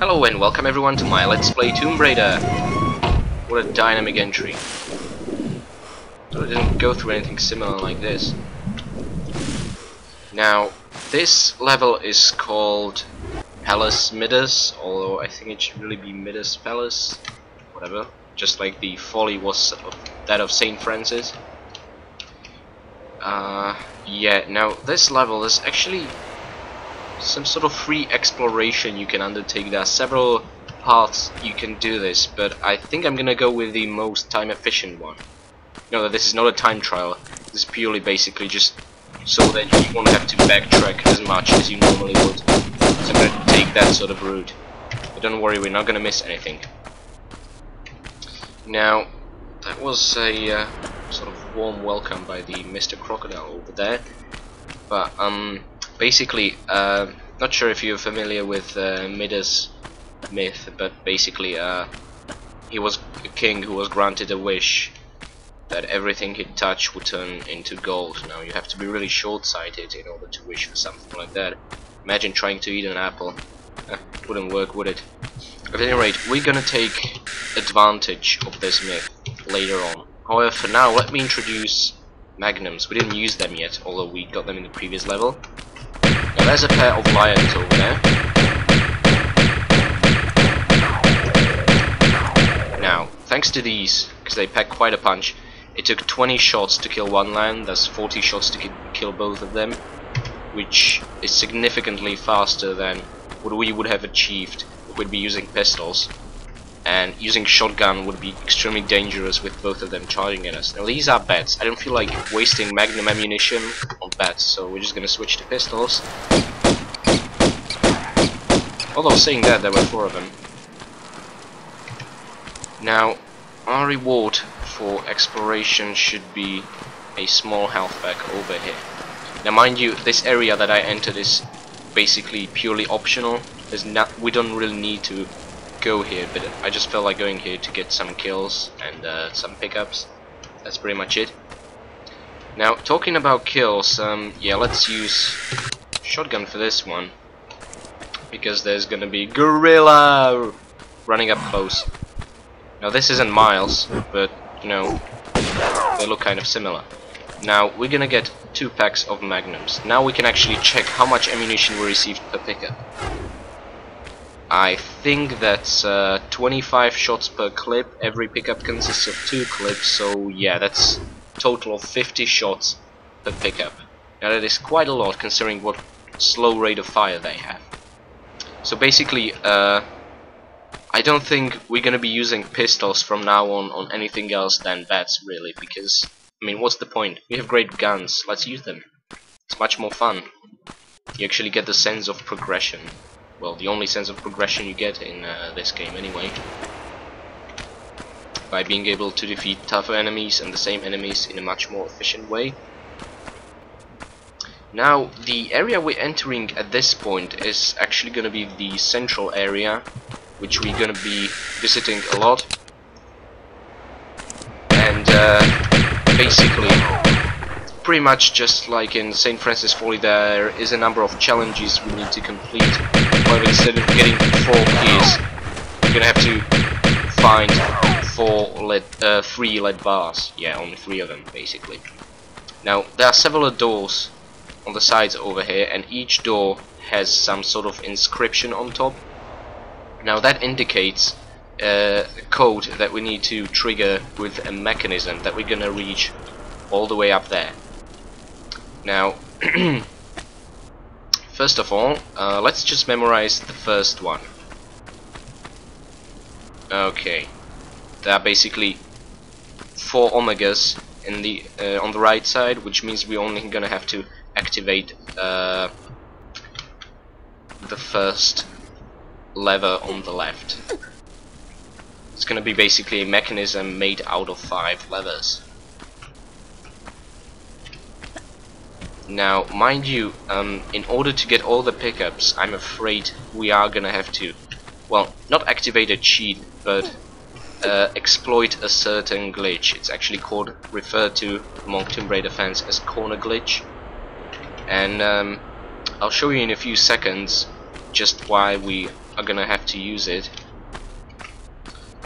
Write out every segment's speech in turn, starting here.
Hello and welcome everyone to my Let's Play Tomb Raider. What a dynamic entry. So I didn't go through anything similar like this. Now, this level is called Palace Midas, although I think it should really be Midas Palace, whatever. Just like the folly was that of Saint Francis. Uh, yeah, now this level is actually some sort of free exploration you can undertake. There are several paths you can do this, but I think I'm gonna go with the most time efficient one. No, that this is not a time trial. This is purely basically just so that you won't have to backtrack as much as you normally would. So I'm gonna take that sort of route. But don't worry, we're not gonna miss anything. Now, that was a uh, sort of warm welcome by the Mr. Crocodile over there. But, um, basically, uh, not sure if you're familiar with uh, Midas myth, but basically, uh, he was a king who was granted a wish that everything he touched would turn into gold. Now, you have to be really short-sighted in order to wish for something like that. Imagine trying to eat an apple. it wouldn't work, would it? At any rate, we're gonna take advantage of this myth later on. However, for now, let me introduce magnums. We didn't use them yet, although we got them in the previous level. There's a pair of lions over there. Now, thanks to these, because they pack quite a punch, it took 20 shots to kill one lion, that's 40 shots to ki kill both of them, which is significantly faster than what we would have achieved if we'd be using pistols. And using shotgun would be extremely dangerous with both of them charging at us. Now these are bats. I don't feel like wasting magnum ammunition on bats, so we're just gonna switch to pistols. Although saying that, there were four of them. Now, our reward for exploration should be a small health pack over here. Now mind you, this area that I entered is basically purely optional. There's not, we don't really need to go here, but I just felt like going here to get some kills and uh, some pickups. That's pretty much it. Now, talking about kills, um, yeah, let's use shotgun for this one. Because there's gonna be gorilla running up close. Now this isn't Miles, but you know, they look kind of similar. Now we're gonna get two packs of magnums. Now we can actually check how much ammunition we received per pickup. I think that's uh, 25 shots per clip. Every pickup consists of two clips, so yeah, that's total of 50 shots per pickup. Now that is quite a lot considering what slow rate of fire they have. So basically, uh, I don't think we're gonna be using pistols from now on on anything else than bats, really, because, I mean, what's the point? We have great guns, let's use them. It's much more fun. You actually get the sense of progression well, the only sense of progression you get in uh, this game anyway. By being able to defeat tougher enemies and the same enemies in a much more efficient way. Now, the area we're entering at this point is actually going to be the central area, which we're going to be visiting a lot. And uh, basically, pretty much just like in St. Francis Folly, there is a number of challenges we need to complete but instead of getting four keys, you're gonna have to find four lead, uh, three lead bars. Yeah, only three of them, basically. Now, there are several doors on the sides over here, and each door has some sort of inscription on top. Now, that indicates uh, a code that we need to trigger with a mechanism that we're gonna reach all the way up there. Now, First of all, uh, let's just memorize the first one. Okay, there are basically four omegas in the uh, on the right side, which means we're only gonna have to activate uh, the first lever on the left. It's gonna be basically a mechanism made out of five levers. Now, mind you, um, in order to get all the pickups, I'm afraid we are gonna have to, well, not activate a cheat, but uh, exploit a certain glitch. It's actually called, referred to among Tomb Raider fans as corner glitch. And um, I'll show you in a few seconds just why we are gonna have to use it.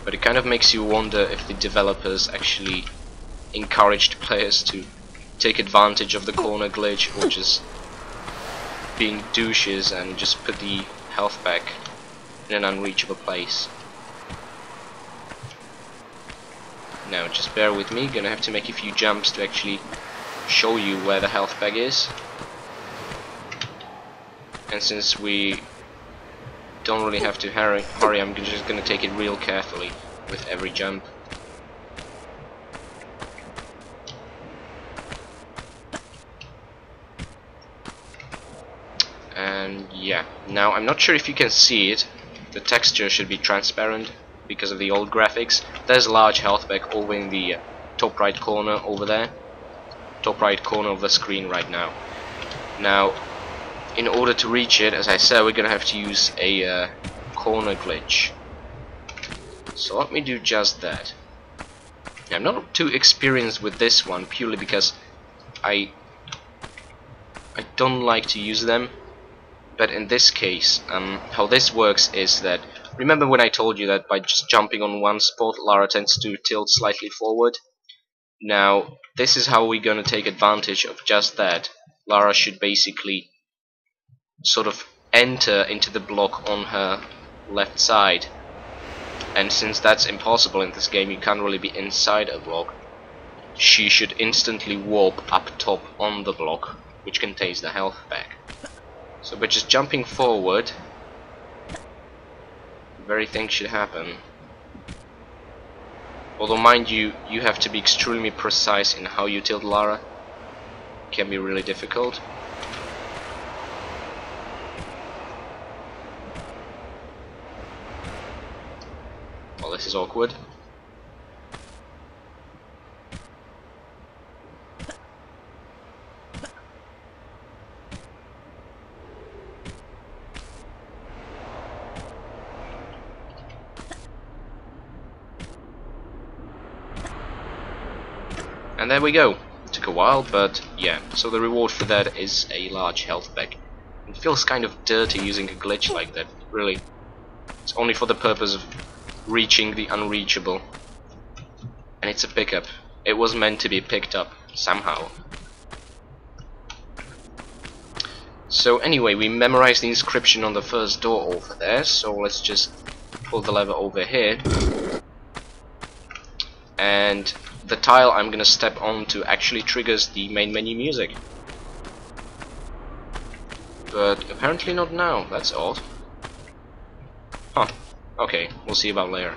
But it kind of makes you wonder if the developers actually encouraged players to take advantage of the corner glitch or just being douches and just put the health pack in an unreachable place. Now just bear with me, gonna have to make a few jumps to actually show you where the health bag is. And since we don't really have to hurry, hurry I'm just gonna take it real carefully with every jump. And yeah, now I'm not sure if you can see it, the texture should be transparent because of the old graphics. There's a large health pack over in the top right corner over there. Top right corner of the screen right now. Now, in order to reach it, as I said, we're gonna have to use a uh, corner glitch. So let me do just that. I'm not too experienced with this one purely because I I don't like to use them but in this case um, how this works is that remember when I told you that by just jumping on one spot Lara tends to tilt slightly forward? Now this is how we're gonna take advantage of just that. Lara should basically sort of enter into the block on her left side. And since that's impossible in this game you can't really be inside a block. She should instantly warp up top on the block which contains the health pack so by just jumping forward. The very thing should happen. Although mind you you have to be extremely precise in how you tilt Lara. It can be really difficult. Well this is awkward And there we go. It took a while, but yeah. So the reward for that is a large health pack. It feels kind of dirty using a glitch like that, really. It's only for the purpose of reaching the unreachable. And it's a pickup. It was meant to be picked up, somehow. So anyway, we memorized the inscription on the first door over there, so let's just pull the lever over here. And the tile I'm gonna step onto actually triggers the main menu music. But apparently not now, that's odd. Huh, okay, we'll see about later.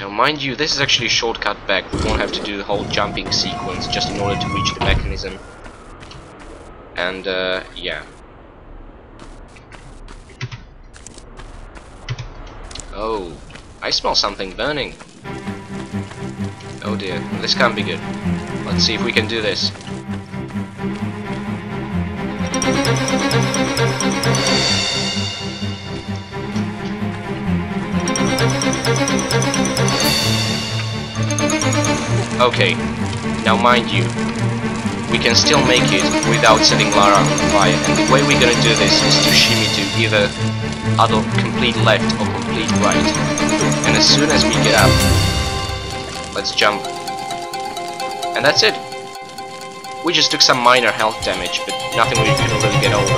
Now mind you, this is actually a shortcut back, we won't have to do the whole jumping sequence just in order to reach the mechanism. And uh, yeah. Oh, I smell something burning. Oh dear, this can't be good. Let's see if we can do this. Okay, now mind you, we can still make it without setting Lara on fire, and the way we're gonna do this is to shimmy to either other complete left or complete right. And as soon as we get up, let's jump. And that's it. We just took some minor health damage, but nothing we can really get over.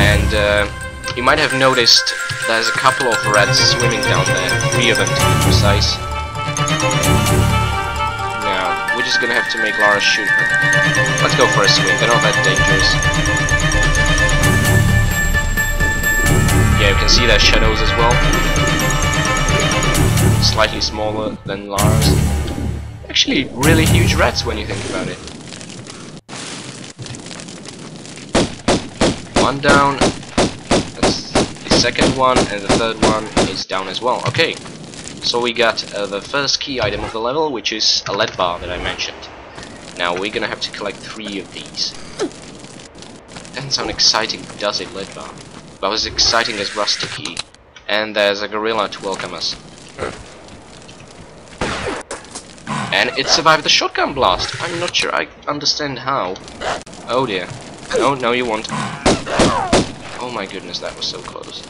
And uh, you might have noticed there's a couple of rats swimming down there, three of them to be precise. Now, we're just gonna have to make Lara shoot them. Let's go for a swim, they're not that dangerous. Yeah, you can see their shadows as well slightly smaller than Lara's. Actually, really huge rats when you think about it. One down, that's the second one, and the third one is down as well. Okay, so we got uh, the first key item of the level, which is a lead bar that I mentioned. Now we're gonna have to collect three of these. Doesn't sound exciting, does it, lead bar? About as exciting as rusty key. And there's a gorilla to welcome us. And it survived the shotgun blast. I'm not sure I understand how. Oh dear. No, no you won't. Oh my goodness, that was so close.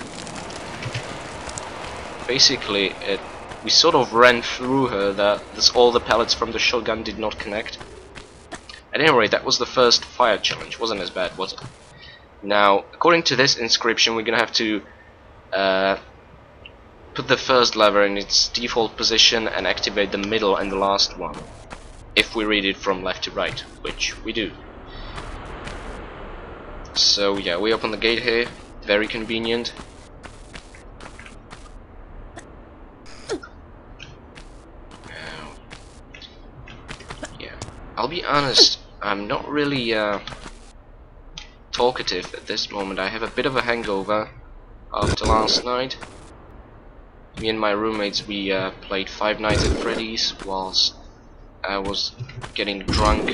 Basically, it we sort of ran through her that this, all the pellets from the shotgun did not connect. At any rate, that was the first fire challenge. Wasn't as bad, was it? Now, according to this inscription, we're gonna have to uh, put the first lever in its default position and activate the middle and the last one. If we read it from left to right, which we do. So yeah, we open the gate here, very convenient. yeah, I'll be honest, I'm not really uh, talkative at this moment. I have a bit of a hangover after last night. Me and my roommates, we uh, played Five Nights at Freddy's whilst I was getting drunk.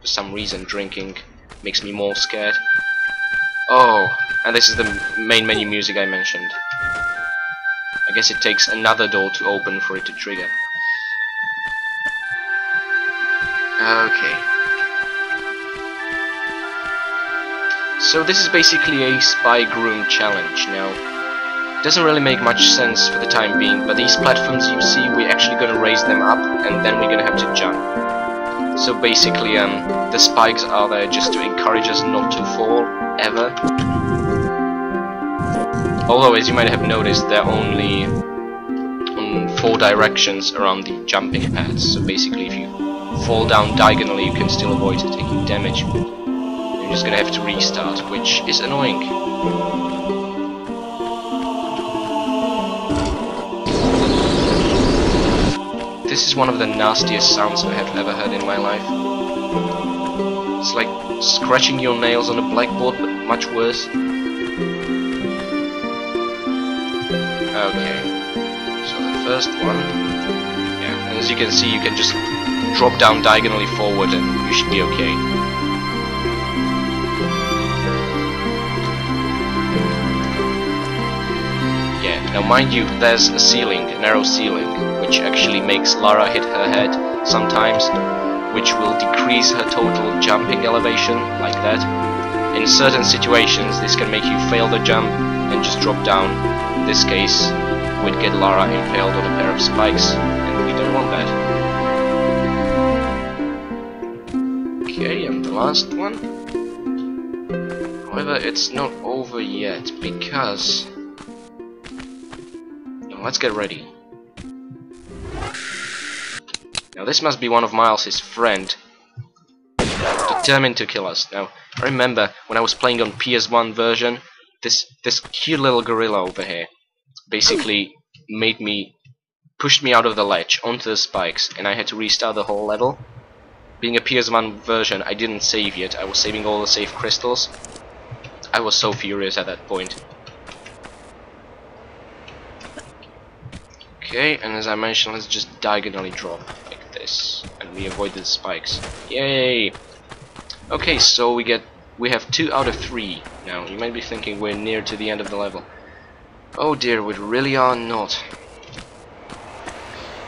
For some reason, drinking makes me more scared. Oh, and this is the main menu music I mentioned. I guess it takes another door to open for it to trigger. Okay. So this is basically a spike room challenge. Now, doesn't really make much sense for the time being, but these platforms you see, we're actually gonna raise them up, and then we're gonna have to jump. So basically, um, the spikes are there just to encourage us not to fall, ever. Although, as you might have noticed, they're only on four directions around the jumping pads. So basically, if you fall down diagonally, you can still avoid taking damage. Just gonna have to restart, which is annoying. This is one of the nastiest sounds I have ever heard in my life. It's like scratching your nails on a blackboard, but much worse. Okay, so the first one, yeah, and as you can see, you can just drop down diagonally forward and you should be okay. Now mind you, there's a ceiling, a narrow ceiling, which actually makes Lara hit her head sometimes, which will decrease her total jumping elevation, like that. In certain situations, this can make you fail the jump and just drop down. In this case, we'd get Lara impaled on a pair of spikes, and we don't want that. Okay, and the last one. However, it's not over yet, because... Let's get ready. Now this must be one of Miles's friend, determined to kill us. Now, I remember when I was playing on PS1 version, this this cute little gorilla over here basically made me pushed me out of the ledge onto the spikes, and I had to restart the whole level. Being a PS1 version, I didn't save yet. I was saving all the save crystals. I was so furious at that point. Okay, and as I mentioned, let's just diagonally drop like this, and we avoid the spikes. Yay! Okay, so we get we have two out of three. Now you might be thinking we're near to the end of the level. Oh dear, we really are not.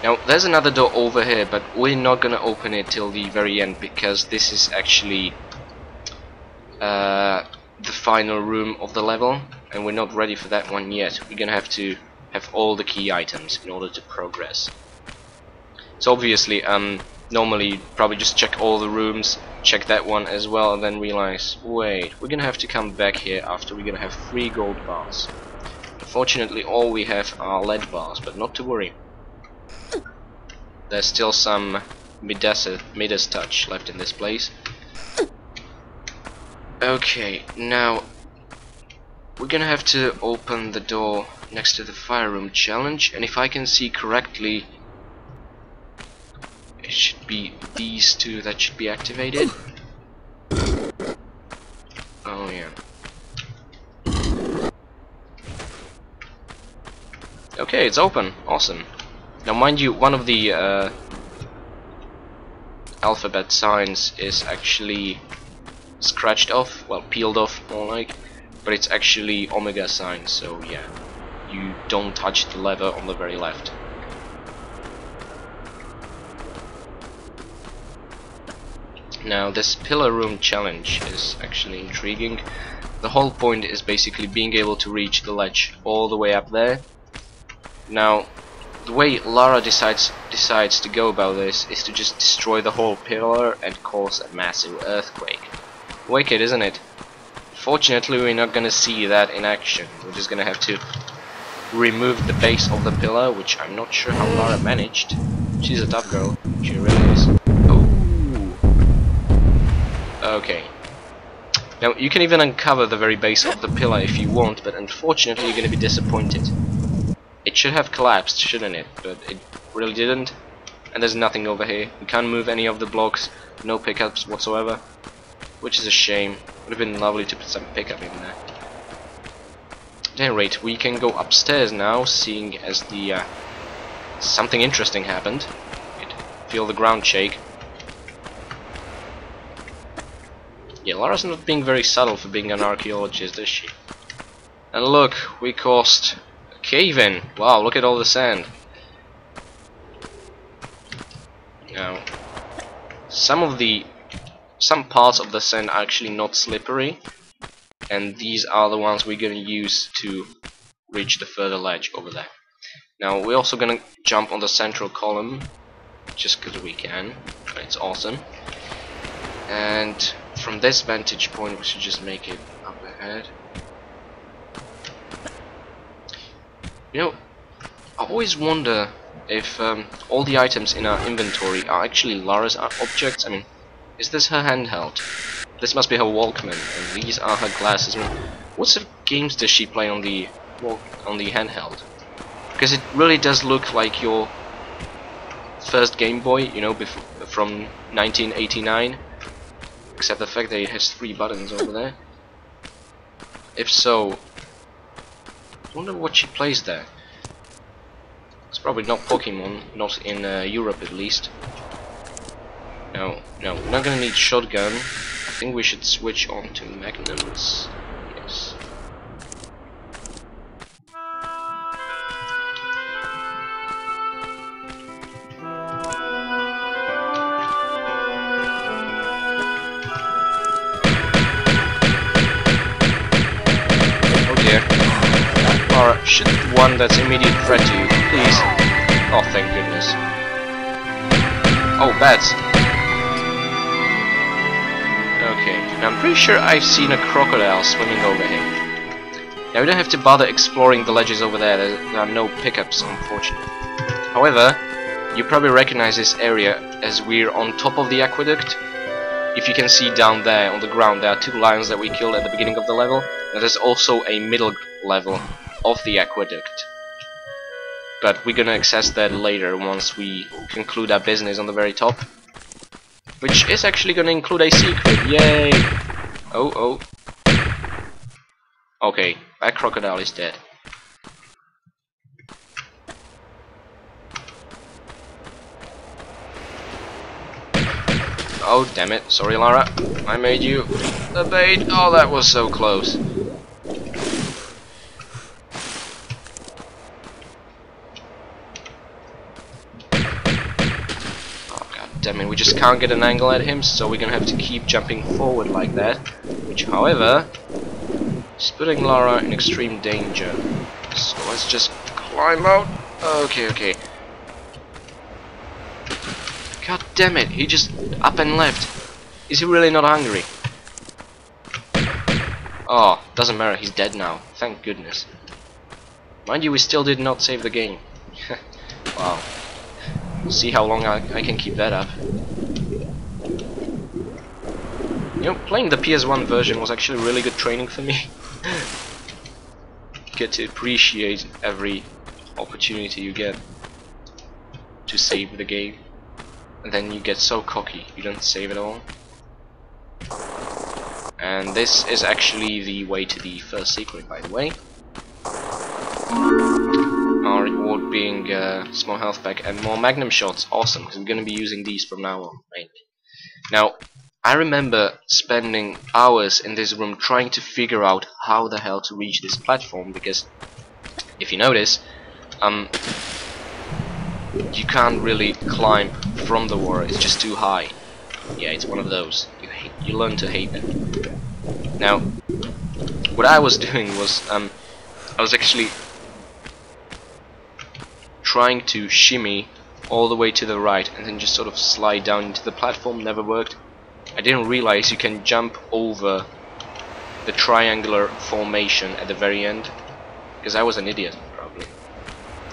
Now there's another door over here, but we're not gonna open it till the very end because this is actually uh, the final room of the level, and we're not ready for that one yet. We're gonna have to have all the key items in order to progress. So obviously, um, normally probably just check all the rooms, check that one as well, and then realize, wait, we're gonna have to come back here after we're gonna have three gold bars. Unfortunately, all we have are lead bars, but not to worry. There's still some Midas, Midas touch left in this place. Okay, now we're gonna have to open the door next to the fire room challenge and if I can see correctly it should be these two that should be activated. Oh yeah. Okay it's open. Awesome. Now mind you one of the uh, alphabet signs is actually scratched off well peeled off more like but it's actually omega sign so yeah you don't touch the lever on the very left. Now this pillar room challenge is actually intriguing. the whole point is basically being able to reach the ledge all the way up there. Now, the way Lara decides decides to go about this is to just destroy the whole pillar and cause a massive earthquake. Wicked, isn't it? Fortunately, we're not gonna see that in action. We're just gonna have to remove the base of the pillar, which I'm not sure how Lara managed. She's a tough girl. She really is. Okay. Now, you can even uncover the very base of the pillar if you want, but unfortunately you're going to be disappointed. It should have collapsed, shouldn't it? But it really didn't. And there's nothing over here. We can't move any of the blocks, no pickups whatsoever. Which is a shame. Would have been lovely to put some pickup in there. At any rate, we can go upstairs now, seeing as the uh, something interesting happened. Feel the ground shake. Yeah, Lara's not being very subtle for being an archaeologist, is she? And look, we caused a cave-in. Wow, look at all the sand. Now, some of the some parts of the sand are actually not slippery, and these are the ones we're gonna use to reach the further ledge over there. Now, we're also gonna jump on the central column, just because we can. It's awesome. And from this vantage point we should just make it up ahead you know I always wonder if um, all the items in our inventory are actually Lara's objects I mean is this her handheld this must be her Walkman and these are her glasses what sort of games does she play on the on the handheld because it really does look like your first Game Boy you know from 1989 Except the fact that it has three buttons over there. If so, I wonder what she plays there. It's probably not Pokemon, not in uh, Europe at least. No, no, we're not gonna need shotgun. I think we should switch on to magnums. Yes. shoot one that's immediate threat to you, please. Oh, thank goodness. Oh, bats. I'm pretty sure I've seen a crocodile swimming over here. Now we don't have to bother exploring the ledges over there, there are no pickups, unfortunately. However, you probably recognize this area as we're on top of the aqueduct. If you can see down there on the ground, there are two lions that we killed at the beginning of the level, and there's also a middle level of the aqueduct. But we're gonna access that later once we conclude our business on the very top. Which is actually gonna include a secret, yay! Oh, oh. Okay, that crocodile is dead. Oh, damn it. Sorry, Lara. I made you the bait. Oh, that was so close. I mean, we just can't get an angle at him, so we're gonna have to keep jumping forward like that. Which, however, is putting Lara in extreme danger. So let's just climb out. Okay, okay. God damn it, he just up and left. Is he really not hungry? Oh, doesn't matter, he's dead now. Thank goodness. Mind you, we still did not save the game. wow see how long I, I can keep that up. You know, playing the PS1 version was actually really good training for me. get to appreciate every opportunity you get to save the game. And then you get so cocky, you don't save it all. And this is actually the way to the first secret, by the way being uh, small health pack and more magnum shots. Awesome, because we're going to be using these from now on, mainly. Now, I remember spending hours in this room trying to figure out how the hell to reach this platform, because if you notice, um, you can't really climb from the water, it's just too high. Yeah, it's one of those. You, hate, you learn to hate them. Now, what I was doing was um, I was actually trying to shimmy all the way to the right and then just sort of slide down into the platform. Never worked. I didn't realize you can jump over the triangular formation at the very end because I was an idiot probably.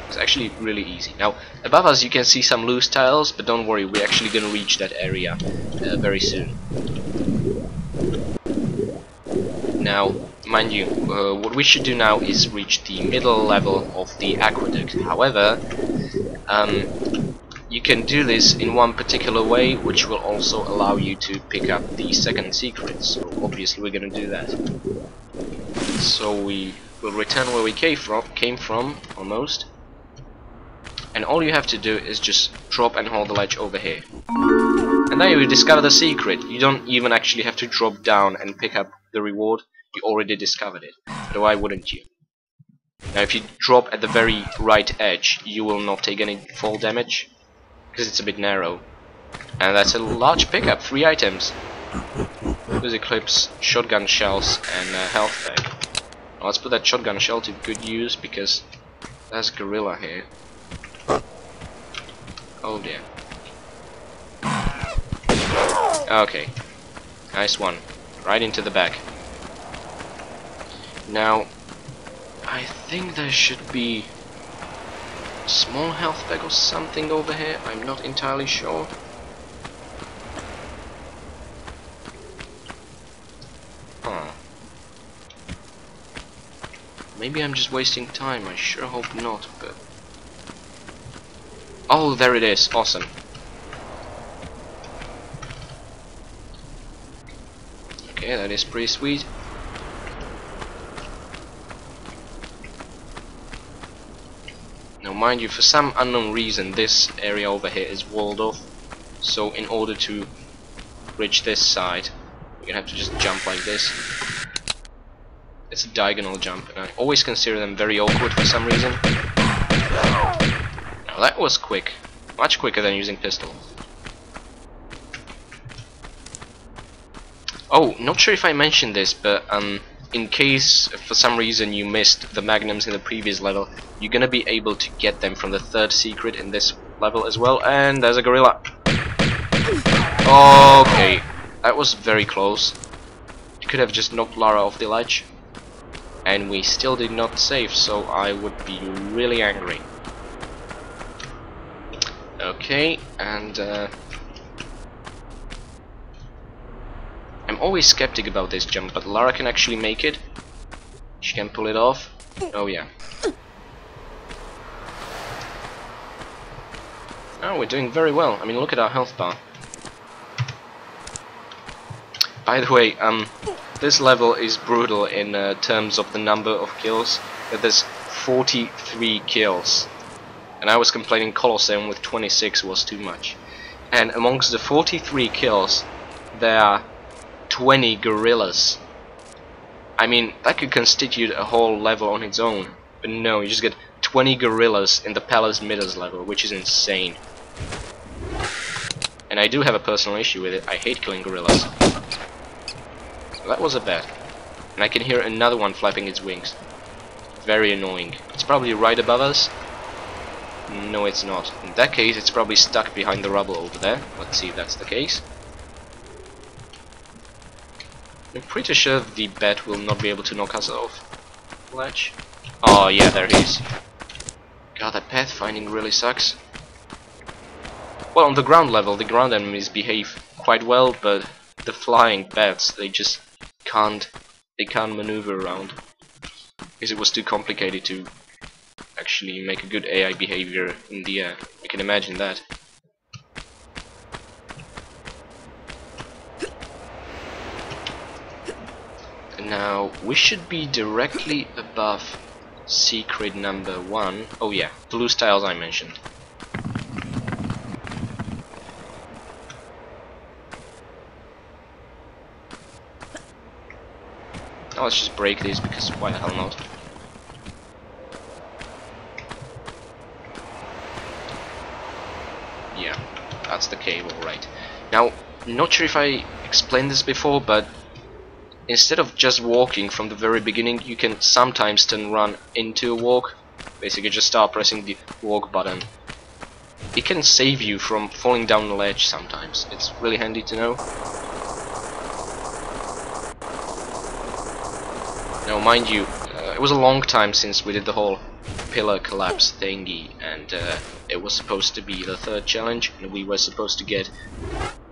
It's actually really easy. Now above us you can see some loose tiles but don't worry we're actually gonna reach that area uh, very soon. Now mind you uh, what we should do now is reach the middle level of the aqueduct. However um, you can do this in one particular way which will also allow you to pick up the second secret so obviously we're gonna do that. So we will return where we came from came from almost. And all you have to do is just drop and hold the ledge over here and then you discover the secret you don't even actually have to drop down and pick up the reward you already discovered it why wouldn't you now if you drop at the very right edge you will not take any fall damage because it's a bit narrow. And that's a large pickup, three items. There's Eclipse, shotgun shells, and a health pack. Now let's put that shotgun shell to good use because there's gorilla here. Oh dear. Okay. Nice one. Right into the back. Now, I think there should be a small health bag or something over here, I'm not entirely sure. Huh. Maybe I'm just wasting time, I sure hope not, but... Oh, there it is, awesome. Okay, that is pretty sweet. Now mind you, for some unknown reason, this area over here is walled off. So in order to reach this side, we're gonna have to just jump like this. It's a diagonal jump, and I always consider them very awkward for some reason. Now that was quick. Much quicker than using pistol. Oh, not sure if I mentioned this, but um, in case for some reason you missed the magnums in the previous level, you're gonna be able to get them from the third secret in this level as well. And there's a gorilla. Okay, that was very close. You could have just knocked Lara off the ledge. And we still did not save, so I would be really angry. Okay, and uh, I'm always skeptic about this jump, but Lara can actually make it. She can pull it off. Oh yeah. Oh, we're doing very well. I mean, look at our health bar. By the way, um, this level is brutal in uh, terms of the number of kills. There's 43 kills. And I was complaining Colosseum with 26 was too much. And amongst the 43 kills, there are 20 gorillas. I mean, that could constitute a whole level on its own. But no, you just get 20 gorillas in the Palace Midas level, which is insane. And I do have a personal issue with it. I hate killing gorillas. that was a bet. And I can hear another one flapping its wings. Very annoying. It's probably right above us. No, it's not. In that case, it's probably stuck behind the rubble over there. Let's see if that's the case. I'm pretty sure the bat will not be able to knock us off ledge. Oh yeah, there he is. God, that pathfinding really sucks. Well, on the ground level, the ground enemies behave quite well, but the flying bats, they just can't, they can't maneuver around. Because it was too complicated to actually make a good AI behavior in the air. You can imagine that. Now, we should be directly above secret number one. Oh yeah, blue tiles I mentioned. Now let's just break these because why the hell not? Yeah, that's the cable, right. Now, not sure if I explained this before, but instead of just walking from the very beginning, you can sometimes turn run into a walk. Basically, just start pressing the walk button. It can save you from falling down the ledge sometimes. It's really handy to know. Now, mind you, uh, it was a long time since we did the whole pillar collapse thingy, and uh, it was supposed to be the third challenge, and we were supposed to get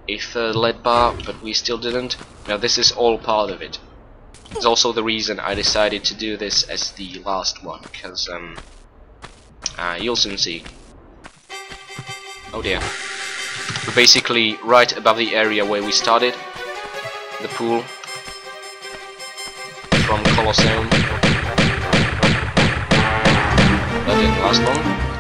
a third lead bar, but we still didn't. Now this is all part of it. It's also the reason I decided to do this as the last one, because um, uh, you'll soon see. Oh dear. We're basically right above the area where we started, the pool from Colosseum. That didn't last long.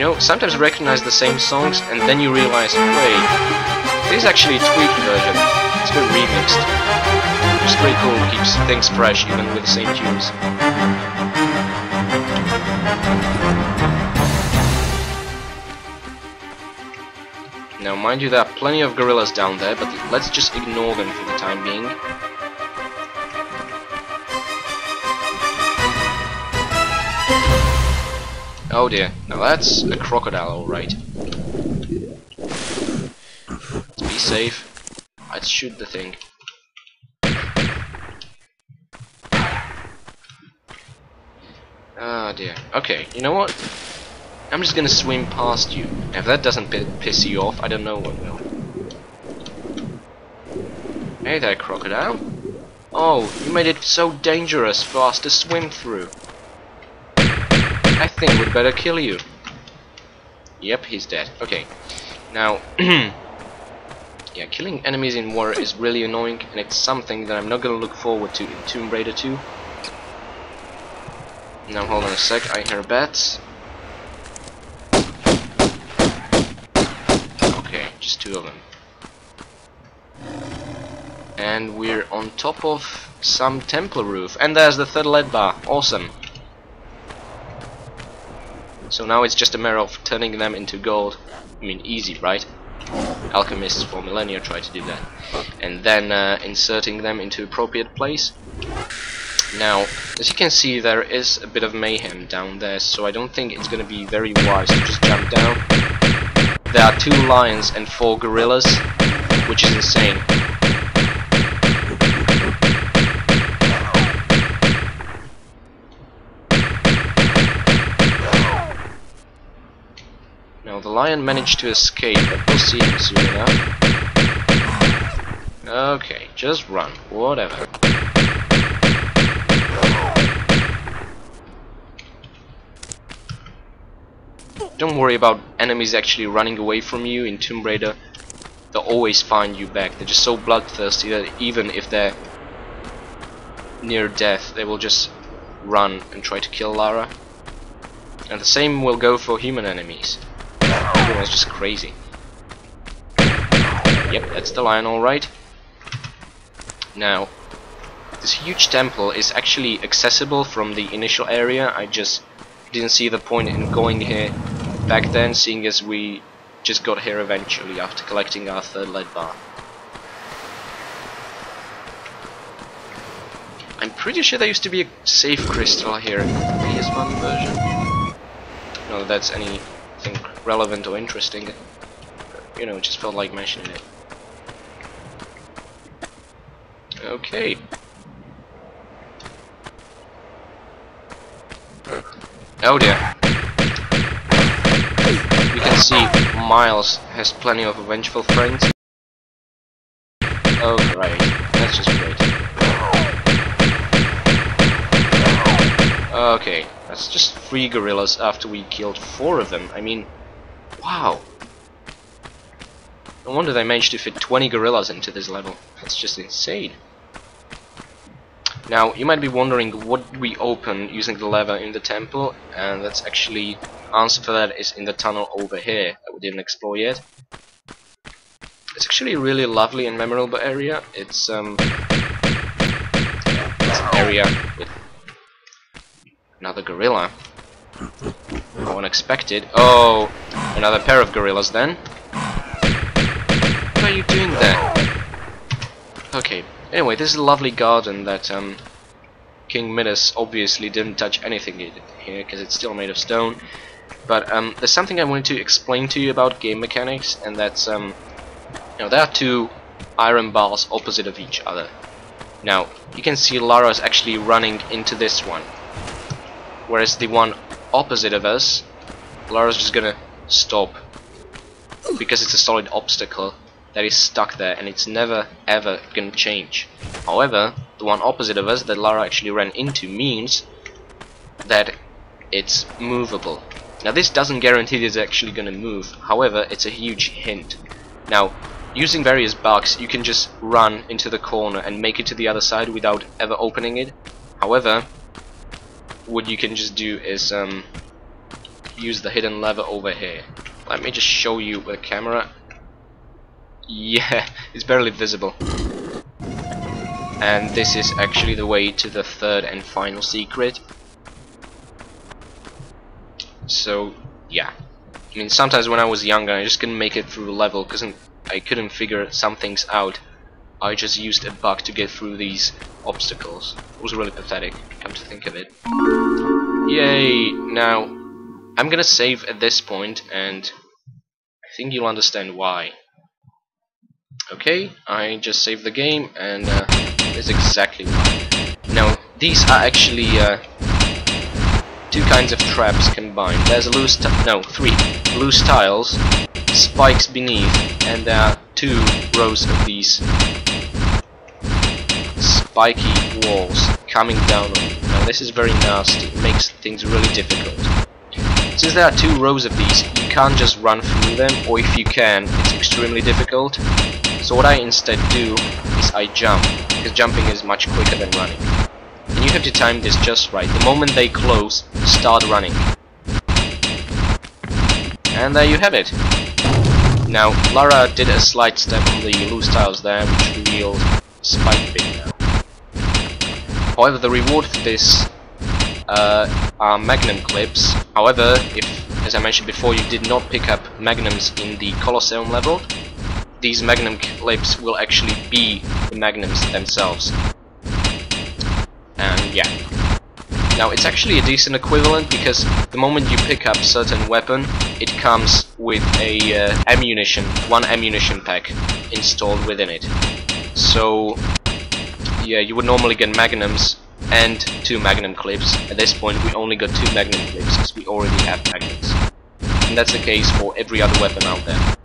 You know, sometimes recognize the same songs and then you realize, wait, this is actually a tweaked version. It's been remixed. Is pretty cool, keeps things fresh even with the same tunes. Now mind you there are plenty of gorillas down there, but let's just ignore them for the time being. Oh dear, now that's a crocodile alright. Be safe. I'd shoot the thing. Ah oh dear. Okay, you know what? I'm just gonna swim past you. If that doesn't piss you off, I don't know what will. Hey there, crocodile. Oh, you made it so dangerous for us to swim through. I think we'd better kill you. Yep, he's dead. Okay. Now, yeah, killing enemies in war is really annoying, and it's something that I'm not gonna look forward to in Tomb Raider 2. Now, hold on a sec, I hear bats. Okay, just two of them. And we're on top of some temple roof, and there's the third lead bar. Awesome. So now it's just a matter of turning them into gold. I mean, easy, right? Alchemists for millennia try to do that. And then uh, inserting them into appropriate place. Now, as you can see, there is a bit of mayhem down there, so I don't think it's going to be very wise to just jump down. There are two lions and four gorillas, which is insane. Lion managed to escape, but we'll see him soon enough. Okay, just run, whatever. Don't worry about enemies actually running away from you in Tomb Raider. They'll always find you back. They're just so bloodthirsty that even if they're near death, they will just run and try to kill Lara. And the same will go for human enemies. Everyone's just crazy. Yep, that's the lion alright. Now, this huge temple is actually accessible from the initial area. I just didn't see the point in going here back then, seeing as we just got here eventually after collecting our third lead bar. I'm pretty sure there used to be a save crystal here in the PS1 version. No, that's any relevant or interesting. You know, just felt like mentioning it. Okay. Oh dear. We can see Miles has plenty of vengeful friends. Oh great, that's just great. Okay, that's just three gorillas after we killed four of them. I mean, wow. No wonder they managed to fit 20 gorillas into this level. That's just insane. Now, you might be wondering what we open using the lever in the temple, and that's actually, answer for that is in the tunnel over here that we didn't explore yet. It's actually a really lovely and memorable area. It's um, it's an area with Another gorilla. How unexpected. Oh, Another pair of gorillas then. What are you doing there? Okay, anyway, this is a lovely garden that um, King Midas obviously didn't touch anything in here because it's still made of stone. But um, there's something I wanted to explain to you about game mechanics, and that's um, you know there are two iron bars opposite of each other. Now you can see Lara is actually running into this one, whereas the one opposite of us, Lara's just gonna stop because it's a solid obstacle that is stuck there and it's never ever gonna change. However, the one opposite of us that Lara actually ran into means that it's movable. Now this doesn't guarantee that it's actually gonna move, however, it's a huge hint. Now, using various bugs, you can just run into the corner and make it to the other side without ever opening it. However, what you can just do is um, use the hidden lever over here. Let me just show you with the camera. Yeah, it's barely visible. And this is actually the way to the third and final secret. So, yeah. I mean, sometimes when I was younger, I just couldn't make it through the level because I couldn't figure some things out. I just used a bug to get through these obstacles. It was really pathetic, come to think of it. Yay! Now, I'm gonna save at this point, and I think you'll understand why. Okay, I just saved the game, and uh, exactly why. Now, these are actually uh, two kinds of traps combined. There's loose, no, three loose tiles, spikes beneath, and there are two rows of these spiky walls coming down on you. Now this is very nasty, it makes things really difficult. Since there are two rows of these, you can't just run through them, or if you can, it's extremely difficult. So what I instead do is I jump, because jumping is much quicker than running. And you have to time this just right. The moment they close, start running. And there you have it. Now, Lara did a slight step on the loose tiles there, which revealed spike bit now. However, the reward for this uh, magnum clips. However, if, as I mentioned before, you did not pick up magnums in the Colosseum level, these magnum clips will actually be the magnums themselves. And yeah. Now it's actually a decent equivalent because the moment you pick up certain weapon, it comes with a uh, ammunition, one ammunition pack installed within it. So yeah, you would normally get magnums and two magnum clips. At this point we only got two magnum clips because we already have magnums. And that's the case for every other weapon out there.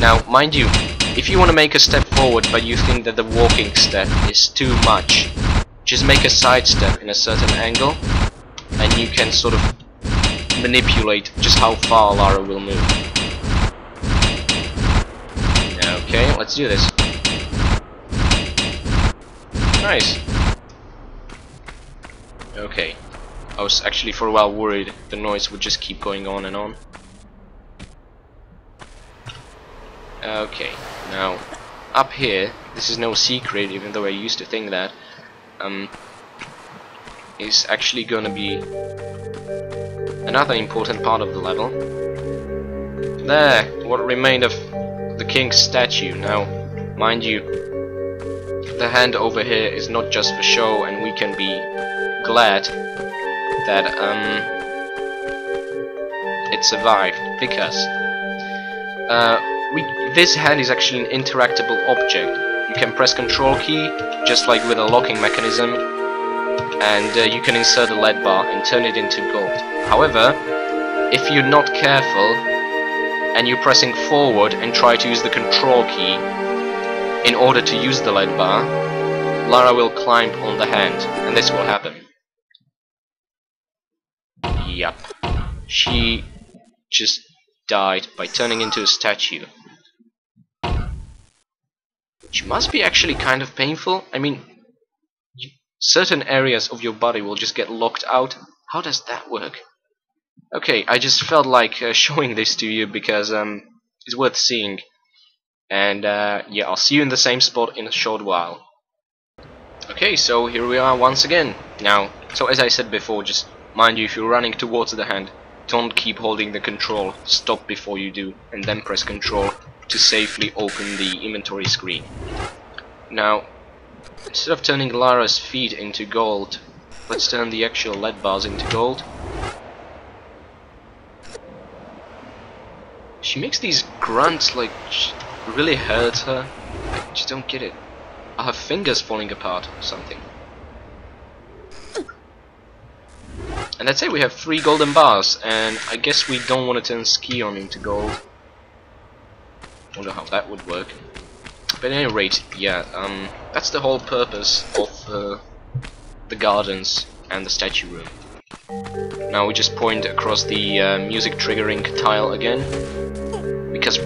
Now, mind you, if you want to make a step forward but you think that the walking step is too much, just make a side step in a certain angle and you can sort of manipulate just how far Lara will move. Okay, let's do this. Nice. Okay. I was actually for a while worried the noise would just keep going on and on. Okay, now up here, this is no secret, even though I used to think that, um, is actually gonna be another important part of the level. There, what remained of the king's statue. Now, mind you, the hand over here is not just for show, and we can be glad that um, it survived because uh, we, this hand is actually an interactable object. You can press control key, just like with a locking mechanism, and uh, you can insert a lead bar and turn it into gold. However, if you're not careful, and you're pressing forward and try to use the control key in order to use the lead bar, Lara will climb on the hand, and this will happen. Yup. She just died by turning into a statue. Which must be actually kind of painful. I mean, certain areas of your body will just get locked out. How does that work? Okay, I just felt like uh, showing this to you because um, it's worth seeing. And uh, yeah, I'll see you in the same spot in a short while. Okay, so here we are once again. Now, so as I said before, just mind you, if you're running towards the hand, don't keep holding the control. Stop before you do, and then press control to safely open the inventory screen. Now, instead of turning Lara's feet into gold, let's turn the actual lead bars into gold. She makes these grunts like really hurts her. I just don't get it. Are her fingers falling apart or something? And let's say we have three golden bars, and I guess we don't want to turn ski Scion into gold. Wonder how that would work. But at any rate, yeah, um, that's the whole purpose of uh, the gardens and the statue room. Now we just point across the uh, music triggering tile again, because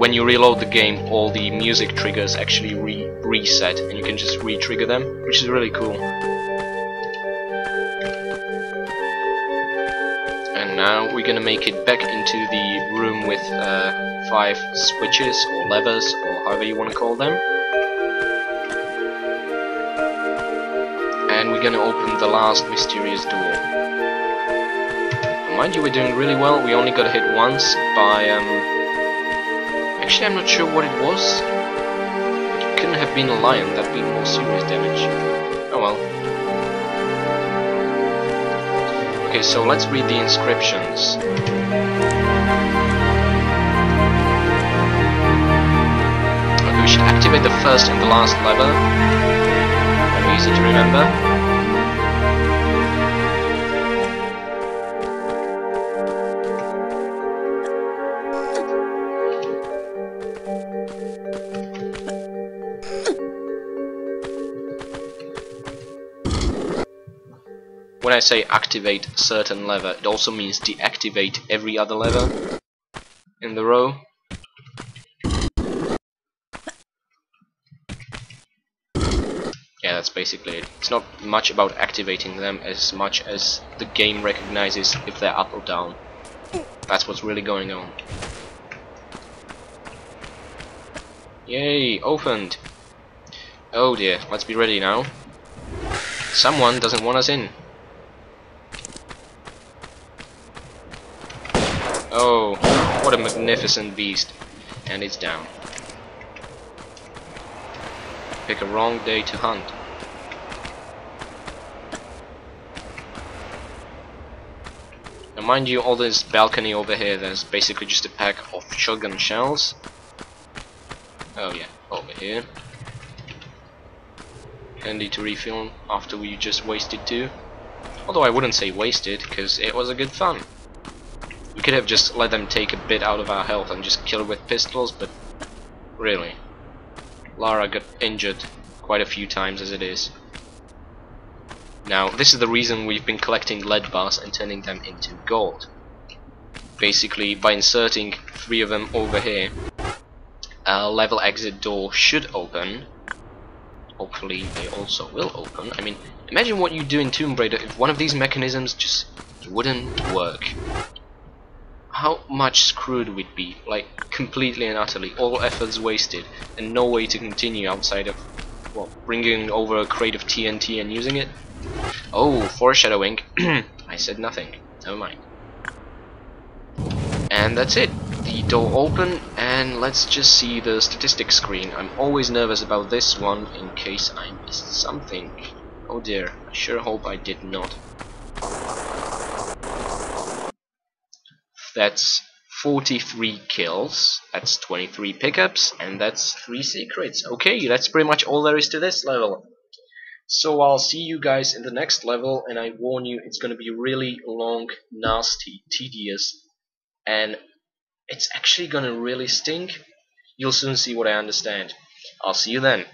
when you reload the game, all the music triggers actually re reset, and you can just re-trigger them, which is really cool. And now we're gonna make it back into the room with uh, five switches, or levers, or however you want to call them. And we're gonna open the last mysterious door. Mind you, we're doing really well. We only got hit once by um, Actually, I'm not sure what it was. It couldn't have been a lion, that'd be more serious damage. Oh well. Okay, so let's read the inscriptions. Okay, we should activate the first and the last lever. Very easy to remember. When I say activate certain lever, it also means deactivate every other lever in the row. Yeah, that's basically it. It's not much about activating them as much as the game recognizes if they're up or down. That's what's really going on. Yay, opened! Oh dear, let's be ready now. Someone doesn't want us in. Oh, what a magnificent beast. And it's down. Pick a wrong day to hunt. Now mind you, all this balcony over here, there's basically just a pack of shotgun shells. Oh yeah, over here. Handy to refill after we just wasted two. Although I wouldn't say wasted, because it was a good fun. We could have just let them take a bit out of our health and just kill with pistols, but really. Lara got injured quite a few times as it is. Now, this is the reason we've been collecting lead bars and turning them into gold. Basically, by inserting three of them over here, a level exit door should open. Hopefully they also will open. I mean, imagine what you'd do in Tomb Raider if one of these mechanisms just wouldn't work how much screwed we'd be, like completely and utterly, all efforts wasted, and no way to continue outside of, well, bringing over a crate of TNT and using it. Oh, foreshadowing. I said nothing. Never mind. And that's it. The door open, and let's just see the statistics screen. I'm always nervous about this one in case I missed something. Oh dear, I sure hope I did not. That's 43 kills, that's 23 pickups, and that's 3 secrets. Okay, that's pretty much all there is to this level. So I'll see you guys in the next level, and I warn you, it's gonna be really long, nasty, tedious, and it's actually gonna really stink. You'll soon see what I understand. I'll see you then.